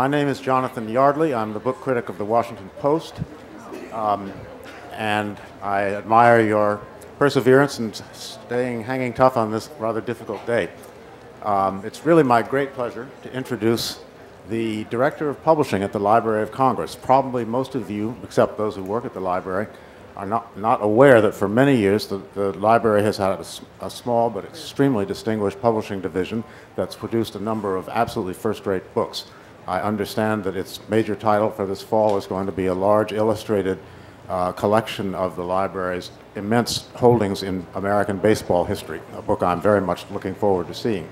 My name is Jonathan Yardley. I'm the book critic of the Washington Post. Um, and I admire your perseverance and staying hanging tough on this rather difficult day. Um, it's really my great pleasure to introduce the Director of Publishing at the Library of Congress. Probably most of you, except those who work at the library, are not, not aware that for many years the, the library has had a, a small but extremely distinguished publishing division that's produced a number of absolutely first-rate books. I understand that its major title for this fall is going to be a large illustrated uh, collection of the library's immense holdings in American baseball history, a book I'm very much looking forward to seeing.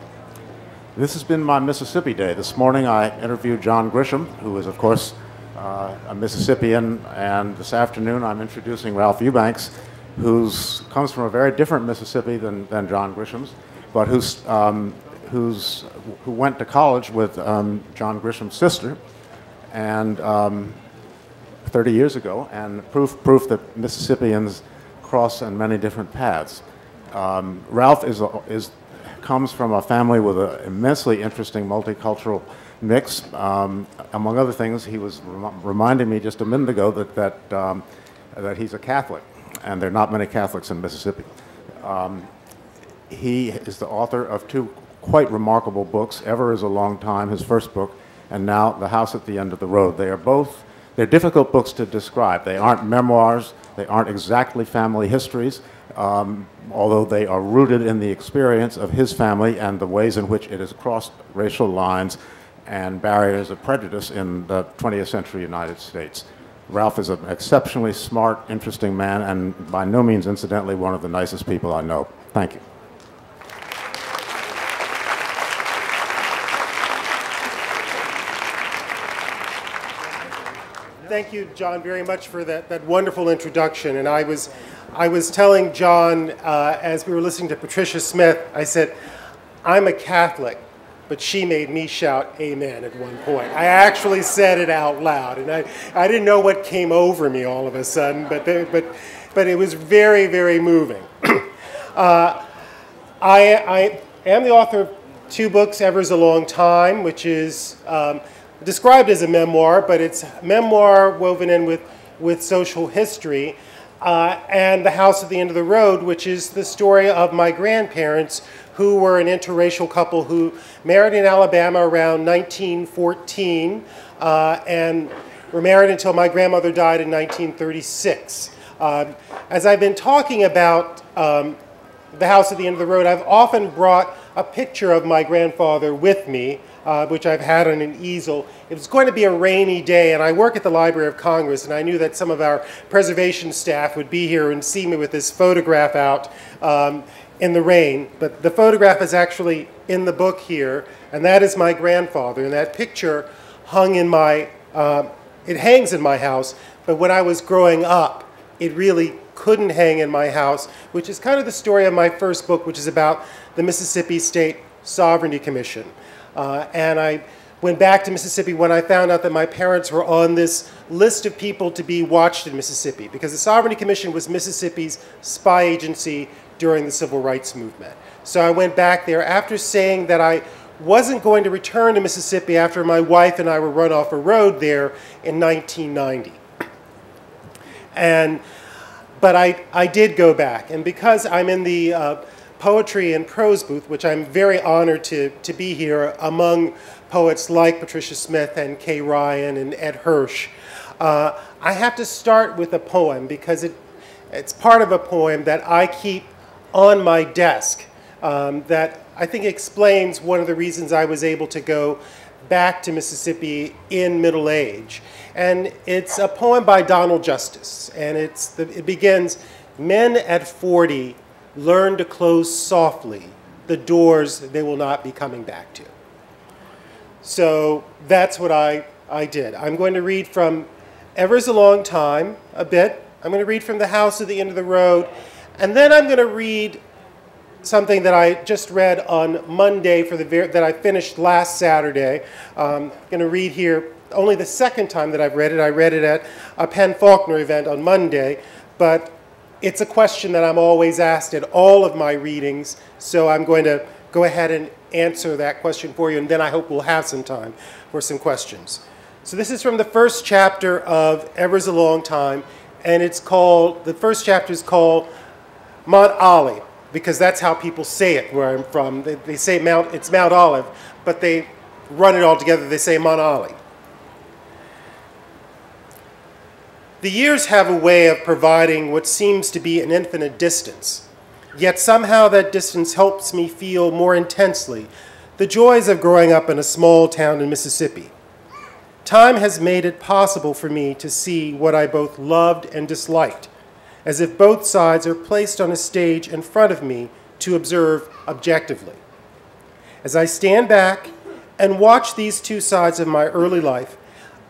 This has been my Mississippi Day. This morning I interviewed John Grisham, who is, of course, uh, a Mississippian, and this afternoon I'm introducing Ralph Eubanks, who comes from a very different Mississippi than, than John Grisham's, but who's um, who's, who went to college with um, John Grisham's sister, and um, 30 years ago, and proof, proof that Mississippians cross in many different paths. Um, Ralph is, is, comes from a family with an immensely interesting multicultural mix. Um, among other things, he was rem reminding me just a minute ago that, that, um, that he's a Catholic, and there are not many Catholics in Mississippi. Um, he is the author of two quite remarkable books. Ever is a Long Time, his first book, and now The House at the End of the Road. They are both, they're difficult books to describe. They aren't memoirs, they aren't exactly family histories, um, although they are rooted in the experience of his family and the ways in which it has crossed racial lines and barriers of prejudice in the 20th century United States. Ralph is an exceptionally smart, interesting man, and by no means incidentally one of the nicest people I know. Thank you. Thank you, John, very much for that, that wonderful introduction. And I was, I was telling John uh, as we were listening to Patricia Smith, I said, I'm a Catholic, but she made me shout amen at one point. I actually said it out loud, and I, I didn't know what came over me all of a sudden, but, they, but, but it was very, very moving. uh, I, I am the author of two books, Ever's a Long Time, which is um, described as a memoir, but it's memoir woven in with, with social history. Uh, and The House at the End of the Road, which is the story of my grandparents who were an interracial couple who married in Alabama around 1914 uh, and were married until my grandmother died in 1936. Um, as I've been talking about um, The House at the End of the Road, I've often brought a picture of my grandfather with me uh, which I've had on an easel. It was going to be a rainy day, and I work at the Library of Congress, and I knew that some of our preservation staff would be here and see me with this photograph out um, in the rain. But the photograph is actually in the book here, and that is my grandfather. And that picture hung in my, uh, it hangs in my house, but when I was growing up, it really couldn't hang in my house, which is kind of the story of my first book, which is about the Mississippi State Sovereignty Commission. Uh, and I went back to Mississippi when I found out that my parents were on this list of people to be watched in Mississippi because the Sovereignty Commission was Mississippi's spy agency during the Civil Rights Movement. So I went back there after saying that I wasn't going to return to Mississippi after my wife and I were run off a road there in 1990. And, but I, I did go back. And because I'm in the uh, poetry and prose booth, which I'm very honored to, to be here among poets like Patricia Smith and Kay Ryan and Ed Hirsch. Uh, I have to start with a poem because it, it's part of a poem that I keep on my desk um, that I think explains one of the reasons I was able to go back to Mississippi in middle age. And it's a poem by Donald Justice, and it's the, it begins, men at 40 learn to close softly the doors they will not be coming back to. So that's what I, I did. I'm going to read from Ever's a Long Time a bit. I'm going to read from The House at the End of the Road. And then I'm going to read something that I just read on Monday for the that I finished last Saturday. Um, I'm going to read here only the second time that I've read it. I read it at a PEN/Faulkner event on Monday, but it's a question that I'm always asked at all of my readings, so I'm going to go ahead and answer that question for you, and then I hope we'll have some time for some questions. So this is from the first chapter of Ever's a Long Time, and it's called, the first chapter is called Mount Olive, because that's how people say it where I'm from. They, they say Mount, it's Mount Olive, but they run it all together, they say Mount Olive. The years have a way of providing what seems to be an infinite distance, yet somehow that distance helps me feel more intensely the joys of growing up in a small town in Mississippi. Time has made it possible for me to see what I both loved and disliked, as if both sides are placed on a stage in front of me to observe objectively. As I stand back and watch these two sides of my early life,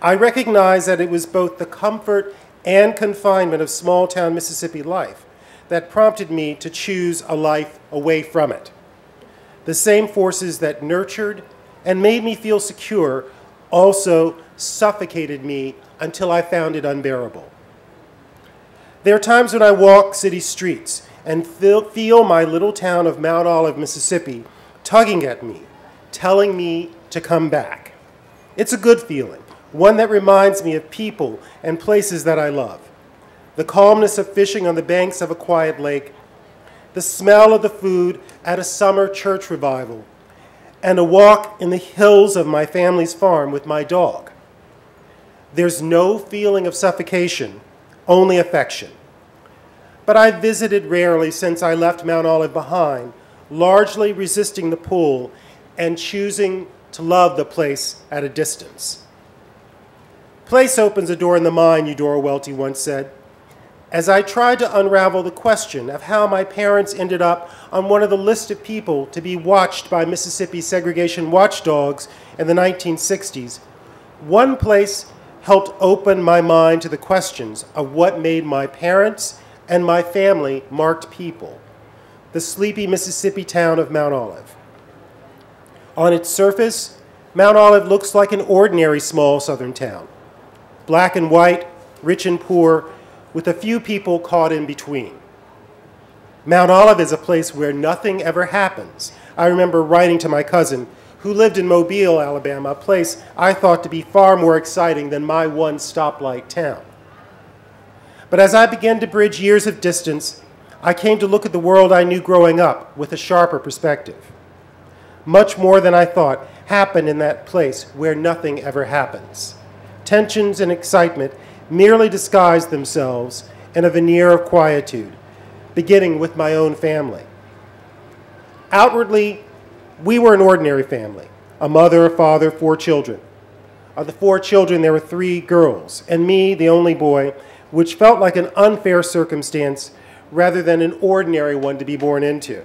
I recognize that it was both the comfort and confinement of small town Mississippi life that prompted me to choose a life away from it. The same forces that nurtured and made me feel secure also suffocated me until I found it unbearable. There are times when I walk city streets and feel, feel my little town of Mount Olive, Mississippi, tugging at me, telling me to come back. It's a good feeling one that reminds me of people and places that I love. The calmness of fishing on the banks of a quiet lake, the smell of the food at a summer church revival, and a walk in the hills of my family's farm with my dog. There's no feeling of suffocation, only affection. But I've visited rarely since I left Mount Olive behind, largely resisting the pull and choosing to love the place at a distance. Place opens a door in the mind, Eudora Welty once said. As I tried to unravel the question of how my parents ended up on one of the list of people to be watched by Mississippi segregation watchdogs in the 1960s, one place helped open my mind to the questions of what made my parents and my family marked people the sleepy Mississippi town of Mount Olive. On its surface, Mount Olive looks like an ordinary small southern town black and white, rich and poor, with a few people caught in between. Mount Olive is a place where nothing ever happens. I remember writing to my cousin, who lived in Mobile, Alabama, a place I thought to be far more exciting than my one stoplight town. But as I began to bridge years of distance, I came to look at the world I knew growing up with a sharper perspective. Much more than I thought happened in that place where nothing ever happens tensions, and excitement merely disguised themselves in a veneer of quietude, beginning with my own family. Outwardly, we were an ordinary family a mother, a father, four children. Of the four children, there were three girls, and me, the only boy, which felt like an unfair circumstance rather than an ordinary one to be born into.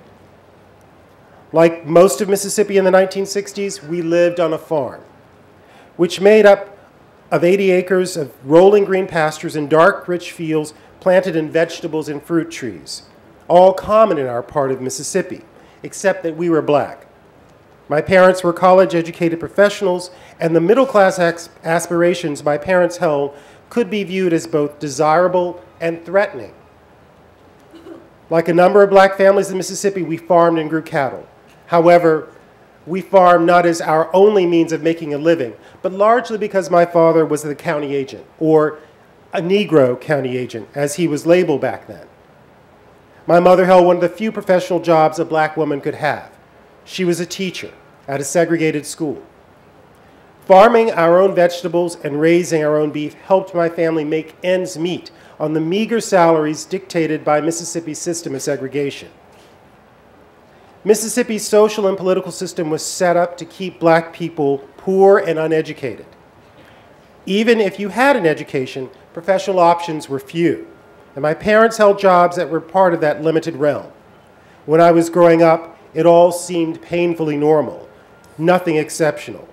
Like most of Mississippi in the 1960s, we lived on a farm, which made up of 80 acres of rolling green pastures and dark, rich fields planted in vegetables and fruit trees, all common in our part of Mississippi, except that we were black. My parents were college educated professionals, and the middle class aspirations my parents held could be viewed as both desirable and threatening. Like a number of black families in Mississippi, we farmed and grew cattle. However, we farmed not as our only means of making a living, but largely because my father was the county agent, or a Negro county agent, as he was labeled back then. My mother held one of the few professional jobs a black woman could have. She was a teacher at a segregated school. Farming our own vegetables and raising our own beef helped my family make ends meet on the meager salaries dictated by Mississippi's system of segregation. Mississippi's social and political system was set up to keep black people poor and uneducated. Even if you had an education, professional options were few, and my parents held jobs that were part of that limited realm. When I was growing up, it all seemed painfully normal, nothing exceptional.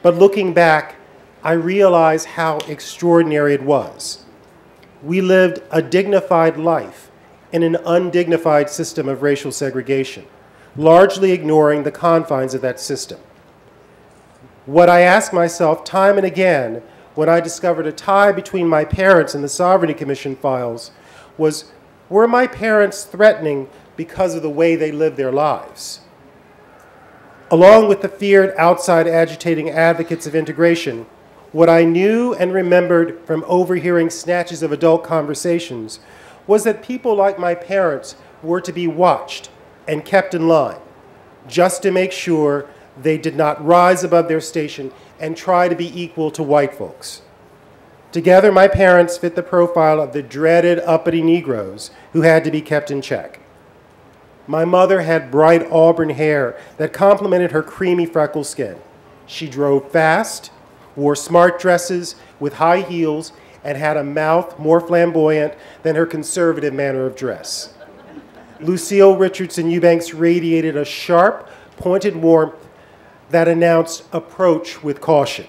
But looking back, I realize how extraordinary it was. We lived a dignified life in an undignified system of racial segregation largely ignoring the confines of that system. What I asked myself time and again when I discovered a tie between my parents and the Sovereignty Commission files was were my parents threatening because of the way they lived their lives? Along with the feared outside agitating advocates of integration, what I knew and remembered from overhearing snatches of adult conversations was that people like my parents were to be watched and kept in line just to make sure they did not rise above their station and try to be equal to white folks. Together, my parents fit the profile of the dreaded uppity Negroes who had to be kept in check. My mother had bright auburn hair that complemented her creamy freckle skin. She drove fast, wore smart dresses with high heels, and had a mouth more flamboyant than her conservative manner of dress. Lucille Richardson Eubanks radiated a sharp, pointed warmth that announced approach with caution.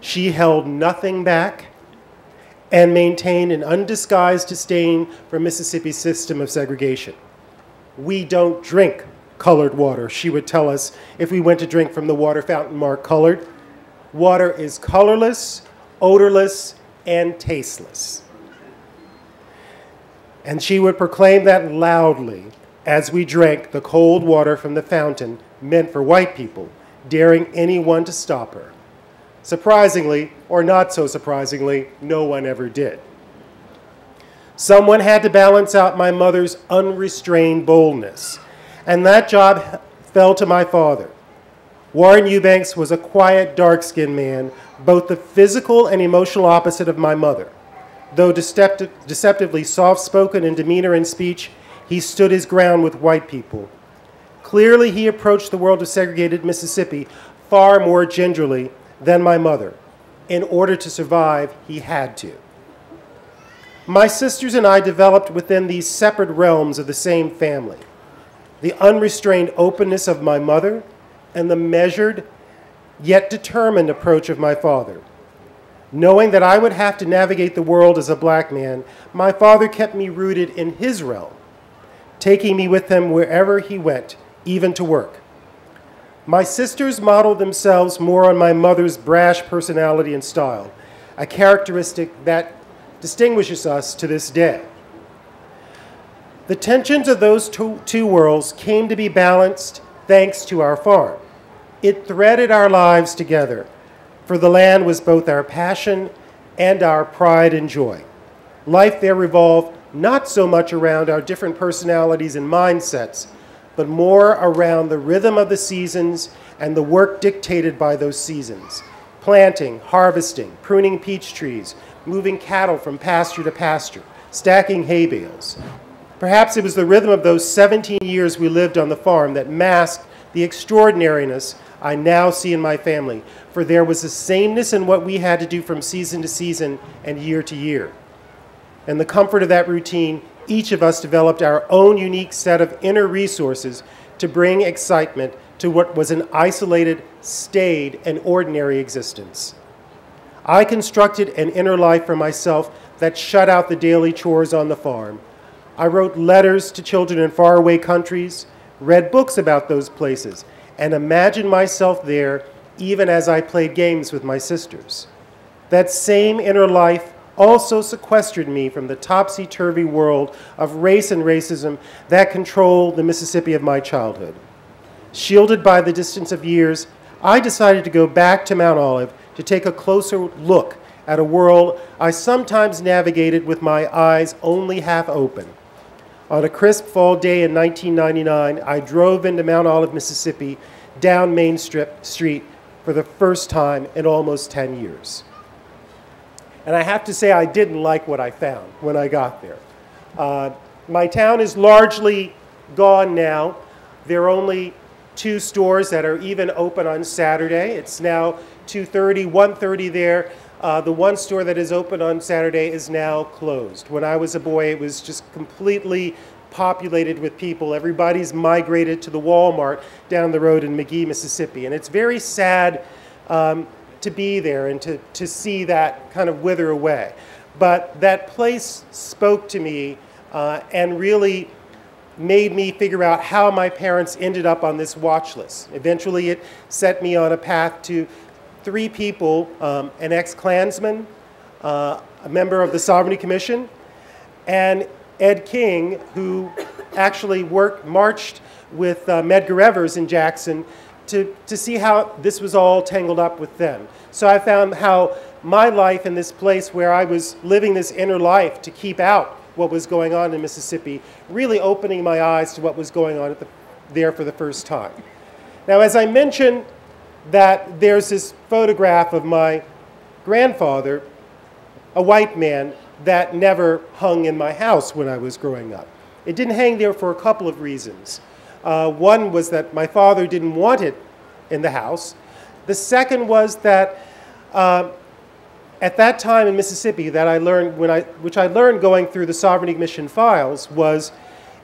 She held nothing back and maintained an undisguised disdain for Mississippi's system of segregation. We don't drink colored water, she would tell us if we went to drink from the water fountain marked colored. Water is colorless, odorless, and tasteless. And she would proclaim that loudly as we drank the cold water from the fountain meant for white people, daring anyone to stop her. Surprisingly, or not so surprisingly, no one ever did. Someone had to balance out my mother's unrestrained boldness, and that job fell to my father. Warren Eubanks was a quiet, dark skinned man, both the physical and emotional opposite of my mother. Though deceptive, deceptively soft spoken in demeanor and speech, he stood his ground with white people. Clearly, he approached the world of segregated Mississippi far more gingerly than my mother. In order to survive, he had to. My sisters and I developed within these separate realms of the same family. The unrestrained openness of my mother and the measured yet determined approach of my father. Knowing that I would have to navigate the world as a black man, my father kept me rooted in his realm, taking me with him wherever he went, even to work. My sisters modeled themselves more on my mother's brash personality and style, a characteristic that distinguishes us to this day. The tensions of those two, two worlds came to be balanced thanks to our farm. It threaded our lives together, for the land was both our passion and our pride and joy. Life there revolved not so much around our different personalities and mindsets, but more around the rhythm of the seasons and the work dictated by those seasons planting, harvesting, pruning peach trees, moving cattle from pasture to pasture, stacking hay bales. Perhaps it was the rhythm of those 17 years we lived on the farm that masked the extraordinariness I now see in my family, for there was a sameness in what we had to do from season to season and year to year. And the comfort of that routine, each of us developed our own unique set of inner resources to bring excitement to what was an isolated, staid, and ordinary existence. I constructed an inner life for myself that shut out the daily chores on the farm. I wrote letters to children in faraway countries, read books about those places, and imagined myself there even as I played games with my sisters. That same inner life also sequestered me from the topsy turvy world of race and racism that controlled the Mississippi of my childhood. Shielded by the distance of years, I decided to go back to Mount Olive to take a closer look at a world I sometimes navigated with my eyes only half open. On a crisp fall day in 1999, I drove into Mount Olive, Mississippi, down Main Strip Street for the first time in almost 10 years. And I have to say, I didn't like what I found when I got there. Uh, my town is largely gone now. There are only two stores that are even open on Saturday. It's now 2.30, 1.30 there. Uh, the one store that is open on Saturday is now closed. When I was a boy, it was just completely populated with people. Everybody's migrated to the Walmart down the road in Magee, Mississippi. And it's very sad um, to be there and to, to see that kind of wither away. But that place spoke to me uh, and really made me figure out how my parents ended up on this watch list. Eventually, it set me on a path to three people um, an ex Klansman, uh, a member of the Sovereignty Commission, and Ed King, who actually worked, marched with uh, Medgar Evers in Jackson to, to see how this was all tangled up with them. So I found how my life in this place where I was living this inner life to keep out what was going on in Mississippi, really opening my eyes to what was going on the, there for the first time. Now, as I mentioned, that there's this photograph of my grandfather, a white man, that never hung in my house when I was growing up. It didn't hang there for a couple of reasons. Uh, one was that my father didn't want it in the house. The second was that uh, at that time in Mississippi, that I learned when I, which I learned going through the Sovereignty Mission files, was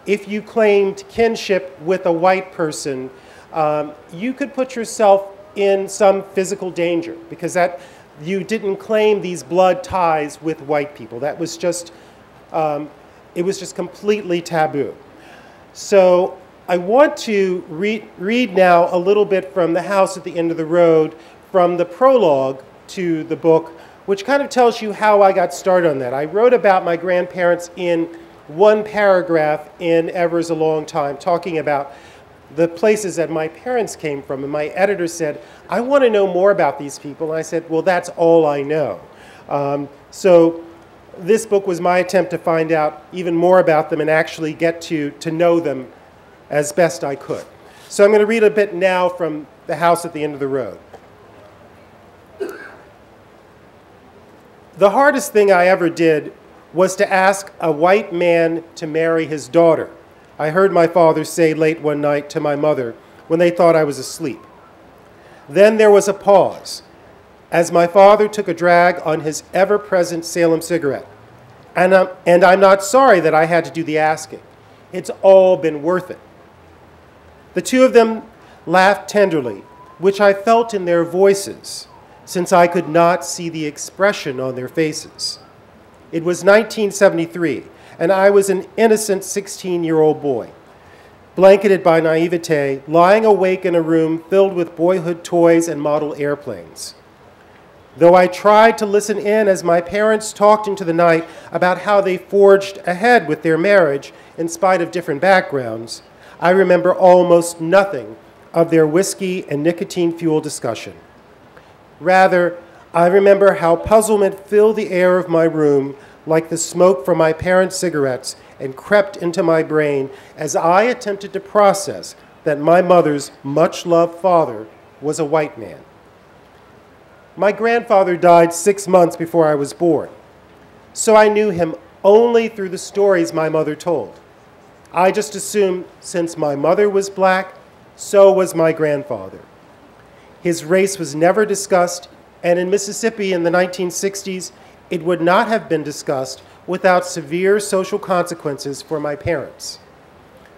if you claimed kinship with a white person, um, you could put yourself in some physical danger because that you didn't claim these blood ties with white people. That was just, um, it was just completely taboo. So I want to read, read now a little bit from The House at the End of the Road from the prologue to the book, which kind of tells you how I got started on that. I wrote about my grandparents in one paragraph in Ever's a Long Time, talking about the places that my parents came from. And my editor said, I want to know more about these people. And I said, Well, that's all I know. Um, so this book was my attempt to find out even more about them and actually get to, to know them as best I could. So I'm going to read a bit now from The House at the End of the Road. The hardest thing I ever did was to ask a white man to marry his daughter. I heard my father say late one night to my mother when they thought I was asleep. Then there was a pause as my father took a drag on his ever present Salem cigarette. And I'm, and I'm not sorry that I had to do the asking. It's all been worth it. The two of them laughed tenderly, which I felt in their voices, since I could not see the expression on their faces. It was 1973, and I was an innocent 16 year old boy, blanketed by naivete, lying awake in a room filled with boyhood toys and model airplanes. Though I tried to listen in as my parents talked into the night about how they forged ahead with their marriage in spite of different backgrounds, I remember almost nothing of their whiskey and nicotine fueled discussion. Rather, I remember how puzzlement filled the air of my room like the smoke from my parents' cigarettes and crept into my brain as I attempted to process that my mother's much loved father was a white man. My grandfather died six months before I was born, so I knew him only through the stories my mother told. I just assumed since my mother was black, so was my grandfather. His race was never discussed, and in Mississippi in the 1960s, it would not have been discussed without severe social consequences for my parents.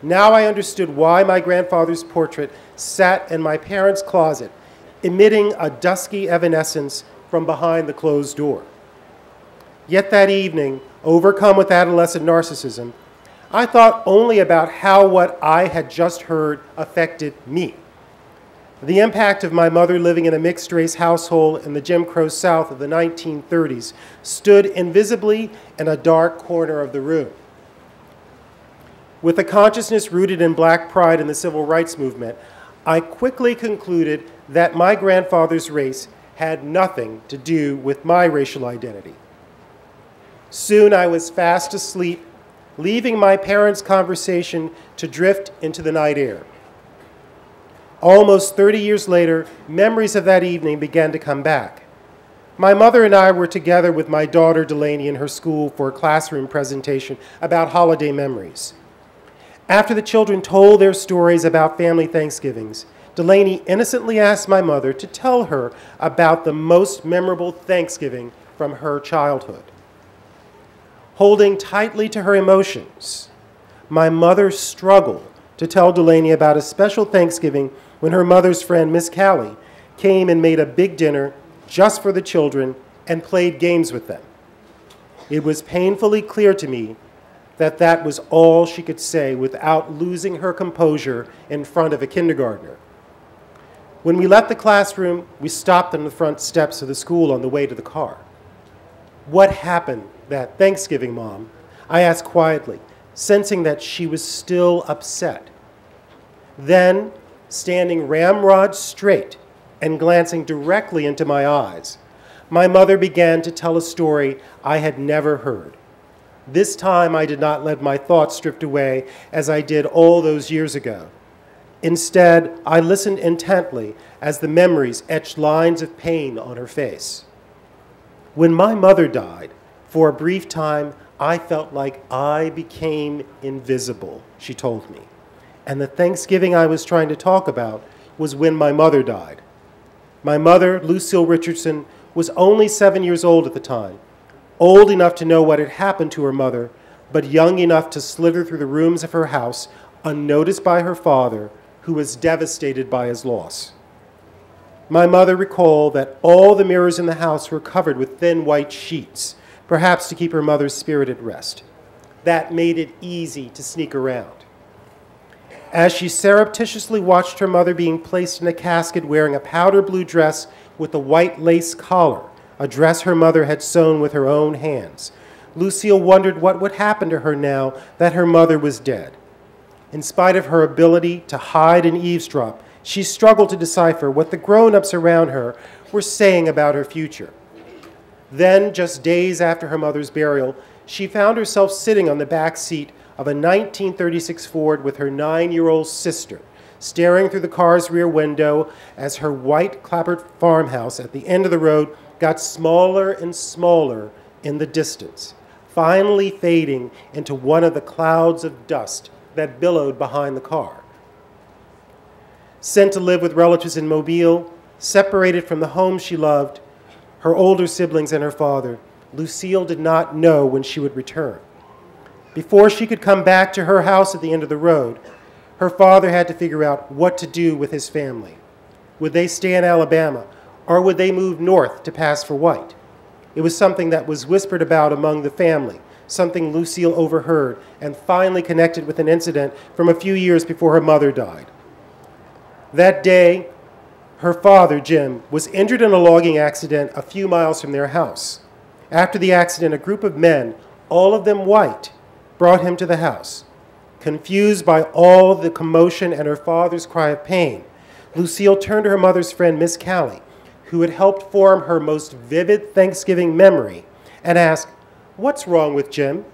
Now I understood why my grandfather's portrait sat in my parents' closet, emitting a dusky evanescence from behind the closed door. Yet that evening, overcome with adolescent narcissism, I thought only about how what I had just heard affected me. The impact of my mother living in a mixed race household in the Jim Crow South of the 1930s stood invisibly in a dark corner of the room. With a consciousness rooted in black pride in the civil rights movement, I quickly concluded that my grandfather's race had nothing to do with my racial identity. Soon I was fast asleep, leaving my parents' conversation to drift into the night air. Almost 30 years later, memories of that evening began to come back. My mother and I were together with my daughter Delaney in her school for a classroom presentation about holiday memories. After the children told their stories about family Thanksgivings, Delaney innocently asked my mother to tell her about the most memorable Thanksgiving from her childhood. Holding tightly to her emotions, my mother struggled to tell Delaney about a special Thanksgiving when her mother's friend, Miss Callie, came and made a big dinner just for the children and played games with them. It was painfully clear to me that that was all she could say without losing her composure in front of a kindergartner. When we left the classroom, we stopped on the front steps of the school on the way to the car. What happened that Thanksgiving, Mom? I asked quietly, sensing that she was still upset. Then standing ramrod straight and glancing directly into my eyes, my mother began to tell a story I had never heard. This time I did not let my thoughts drift away as I did all those years ago. Instead, I listened intently as the memories etched lines of pain on her face. When my mother died, for a brief time, I felt like I became invisible, she told me. And the Thanksgiving I was trying to talk about was when my mother died. My mother, Lucille Richardson, was only seven years old at the time, old enough to know what had happened to her mother, but young enough to slither through the rooms of her house unnoticed by her father, who was devastated by his loss. My mother recalled that all the mirrors in the house were covered with thin white sheets, perhaps to keep her mother's spirit at rest. That made it easy to sneak around. As she surreptitiously watched her mother being placed in a casket wearing a powder blue dress with a white lace collar, a dress her mother had sewn with her own hands. Lucille wondered what would happen to her now that her mother was dead. In spite of her ability to hide and eavesdrop, she struggled to decipher what the grown ups around her were saying about her future. Then, just days after her mother's burial, she found herself sitting on the back seat of a 1936 Ford with her nine year old sister, staring through the car's rear window as her white clapboard farmhouse at the end of the road got smaller and smaller in the distance, finally fading into one of the clouds of dust that billowed behind the car. Sent to live with relatives in Mobile, separated from the home she loved, her older siblings, and her father, Lucille did not know when she would return. Before she could come back to her house at the end of the road, her father had to figure out what to do with his family. Would they stay in Alabama, or would they move north to pass for white? It was something that was whispered about among the family, something Lucille overheard, and finally connected with an incident from a few years before her mother died. That day, her father, Jim, was injured in a logging accident a few miles from their house. After the accident, a group of men, all of them white, brought him to the house. Confused by all the commotion and her father's cry of pain, Lucille turned to her mother's friend, Miss Callie, who had helped form her most vivid Thanksgiving memory, and asked, What's wrong with Jim?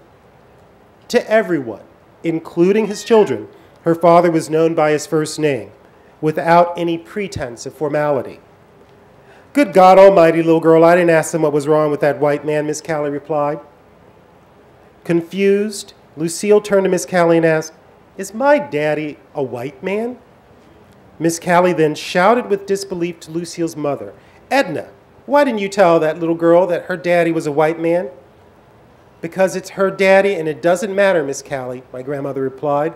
To everyone, including his children, her father was known by his first name, without any pretense of formality. Good God Almighty, little girl, I didn't ask them what was wrong with that white man, Miss Callie replied. Confused, Lucille turned to Miss Callie and asked, Is my daddy a white man? Miss Callie then shouted with disbelief to Lucille's mother, Edna, why didn't you tell that little girl that her daddy was a white man? Because it's her daddy and it doesn't matter, Miss Callie, my grandmother replied.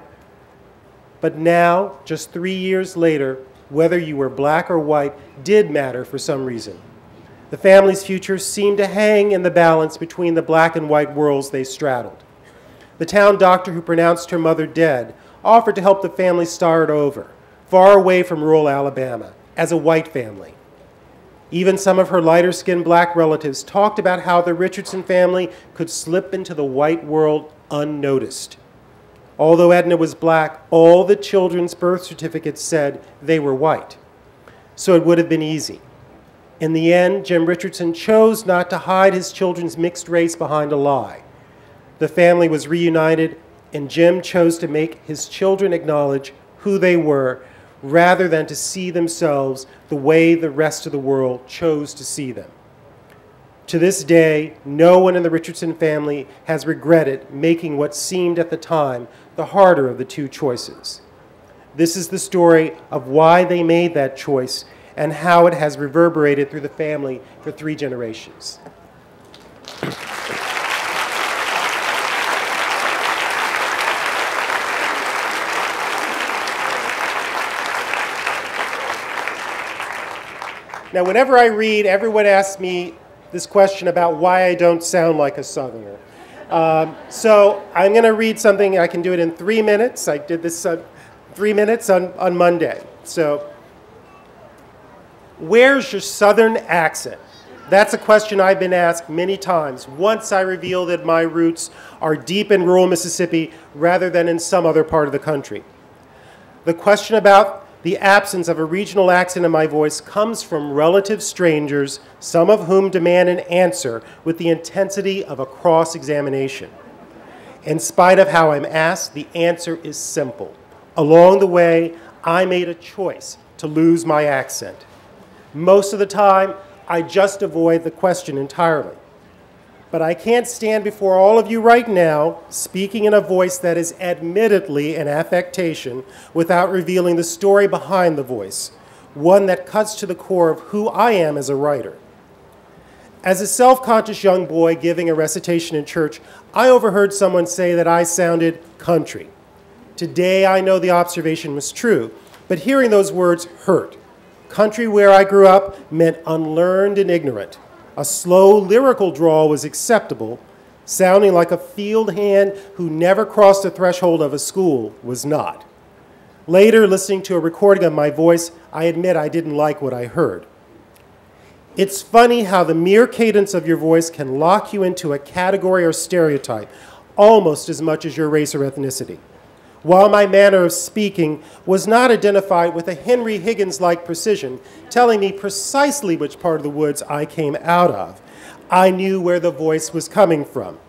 But now, just three years later, whether you were black or white did matter for some reason. The family's future seemed to hang in the balance between the black and white worlds they straddled. The town doctor who pronounced her mother dead offered to help the family start over, far away from rural Alabama, as a white family. Even some of her lighter skinned black relatives talked about how the Richardson family could slip into the white world unnoticed. Although Edna was black, all the children's birth certificates said they were white. So it would have been easy. In the end, Jim Richardson chose not to hide his children's mixed race behind a lie. The family was reunited, and Jim chose to make his children acknowledge who they were rather than to see themselves the way the rest of the world chose to see them. To this day, no one in the Richardson family has regretted making what seemed at the time the harder of the two choices. This is the story of why they made that choice and how it has reverberated through the family for three generations. Now, whenever I read, everyone asks me this question about why I don't sound like a Southerner. Um, so I'm going to read something. I can do it in three minutes. I did this uh, three minutes on, on Monday. So, where's your Southern accent? That's a question I've been asked many times. Once I reveal that my roots are deep in rural Mississippi rather than in some other part of the country. The question about the absence of a regional accent in my voice comes from relative strangers, some of whom demand an answer with the intensity of a cross examination. In spite of how I'm asked, the answer is simple. Along the way, I made a choice to lose my accent. Most of the time, I just avoid the question entirely but I can't stand before all of you right now, speaking in a voice that is admittedly an affectation, without revealing the story behind the voice, one that cuts to the core of who I am as a writer. As a self conscious young boy giving a recitation in church, I overheard someone say that I sounded country. Today, I know the observation was true, but hearing those words hurt. Country where I grew up meant unlearned and ignorant. A slow lyrical drawl was acceptable, sounding like a field hand who never crossed the threshold of a school was not. Later, listening to a recording of my voice, I admit I didn't like what I heard. It's funny how the mere cadence of your voice can lock you into a category or stereotype almost as much as your race or ethnicity while my manner of speaking was not identified with a Henry Higgins like precision, telling me precisely which part of the woods I came out of. I knew where the voice was coming from.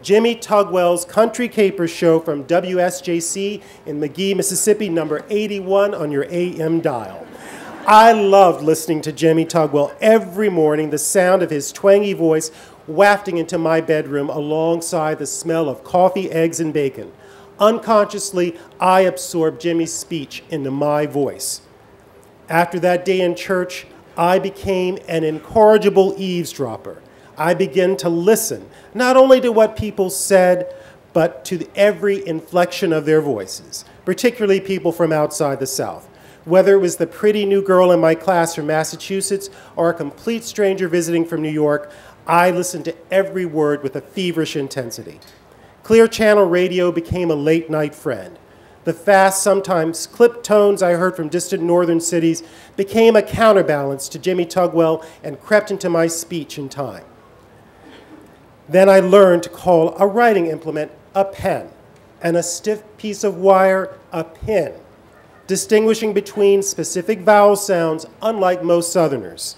Jimmy Tugwell's Country Capers show from WSJC in Magee, Mississippi, number 81 on your AM dial. I loved listening to Jimmy Tugwell every morning, the sound of his twangy voice wafting into my bedroom alongside the smell of coffee, eggs, and bacon. Unconsciously, I absorbed Jimmy's speech into my voice. After that day in church, I became an incorrigible eavesdropper. I began to listen, not only to what people said, but to every inflection of their voices, particularly people from outside the South. Whether it was the pretty new girl in my class from Massachusetts or a complete stranger visiting from New York, I listened to every word with a feverish intensity. Clear Channel radio became a late night friend. The fast, sometimes clipped tones I heard from distant northern cities became a counterbalance to Jimmy Tugwell and crept into my speech in time. Then I learned to call a writing implement a pen and a stiff piece of wire a pin, distinguishing between specific vowel sounds unlike most Southerners.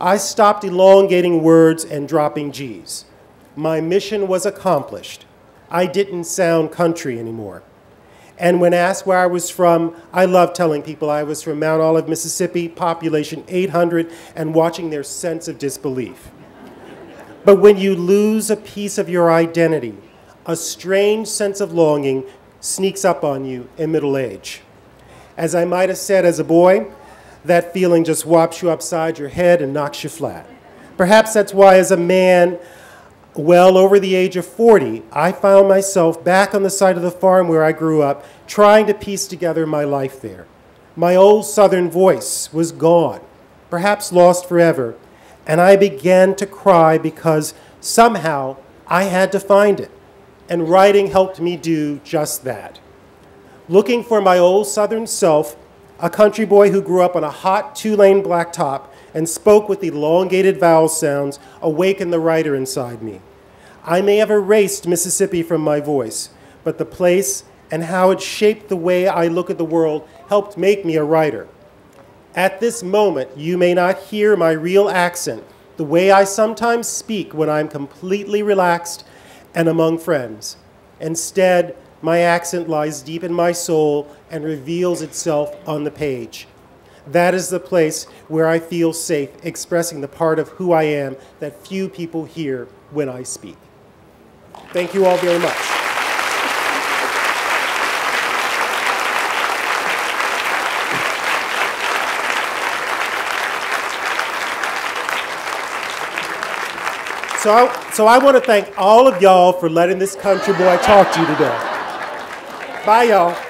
I stopped elongating words and dropping G's. My mission was accomplished. I didn't sound country anymore. And when asked where I was from, I love telling people I was from Mount Olive, Mississippi, population 800, and watching their sense of disbelief. But when you lose a piece of your identity, a strange sense of longing sneaks up on you in middle age. As I might have said as a boy, that feeling just whops you upside your head and knocks you flat. Perhaps that's why, as a man, well over the age of 40, I found myself back on the side of the farm where I grew up, trying to piece together my life there. My old southern voice was gone, perhaps lost forever, and I began to cry because somehow I had to find it, and writing helped me do just that. Looking for my old southern self, a country boy who grew up on a hot two lane blacktop and spoke with elongated vowel sounds awakened the writer inside me. I may have erased Mississippi from my voice, but the place and how it shaped the way I look at the world helped make me a writer. At this moment, you may not hear my real accent, the way I sometimes speak when I'm completely relaxed and among friends. Instead, my accent lies deep in my soul and reveals itself on the page. That is the place where I feel safe expressing the part of who I am that few people hear when I speak. Thank you all very much. So I, so I want to thank all of y'all for letting this country boy talk to you today. Bye, y'all.